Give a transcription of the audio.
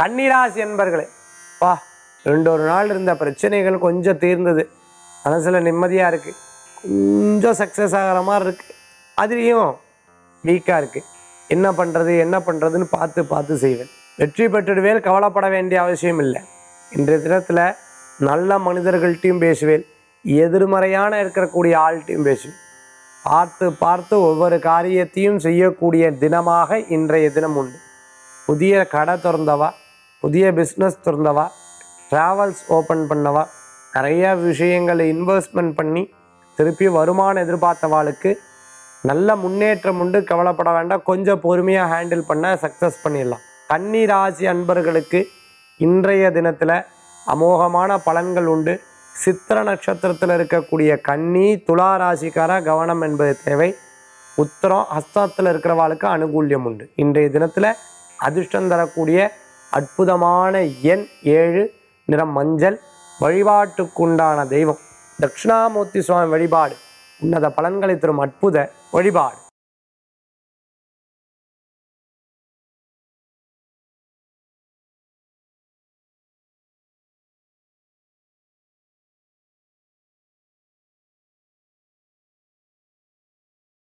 கன்னிராசி என்பர்களே. வா ரெண்டு ஒரு நாள் இருந்த பிரச்சனைகள் கொஞ்சம் தீர்ந்தது. மனசில் நிம்மதியாக இருக்குது கொஞ்சம் சக்ஸஸ் ஆகிற மாதிரி இருக்குது அதுலேயும் வீக்காக இருக்குது என்ன பண்ணுறது என்ன பண்ணுறதுன்னு பார்த்து பார்த்து செய்வேன். வெற்றி பெற்றுடுவேல் கவலைப்பட வேண்டிய அவசியம் இல்லை. இன்றைய தினத்தில் நல்ல மனிதர்கள்ட்டையும் பேசுவேன் எதிர்மறையான இருக்கக்கூடிய ஆள்கிட்டையும் பேசுவேன். பார்த்து பார்த்து ஒவ்வொரு காரியத்தையும் செய்யக்கூடிய தினமாக இன்றைய தினம் உண்டு. புதிய கடை திறந்தவா புதிய பிஸ்னஸ் திறந்தவா? ட்ராவல்ஸ் ஓப்பன் பண்ணவா? நிறைய விஷயங்களை இன்வெஸ்ட்மெண்ட் பண்ணி திருப்பி வருமானம் எதிர்பார்த்தவாளுக்கு நல்ல முன்னேற்றம் உண்டு. கவலைப்பட வேண்டாம். கொஞ்சம் பொறுமையாக ஹேண்டில் பண்ண சக்ஸஸ் பண்ணிடலாம். கன்னி ராசி அன்பர்களுக்கு இன்றைய தினத்தில் அமோகமான பலன்கள் உண்டு. சித்திர நட்சத்திரத்தில் இருக்கக்கூடிய கன்னி துலா ராசிக்கார கவனம் என்பது தேவை. உத்தரம் ஹஸ்தத்தில் இருக்கிறவாளுக்கு அனுகூல்யம் உண்டு. இன்றைய தினத்தில் அதிர்ஷ்டம் தரக்கூடிய அற்புதமான எண் ஏழு நிறம் மஞ்சள். வழிபாட்டுக்குண்டான தெய்வம். தட்சிணாமூர்த்தி சுவாமி வழிபாடு. உன்னத பலன்களை தரும் அற்புத வழிபாடு.